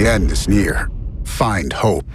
The end is near. Find hope.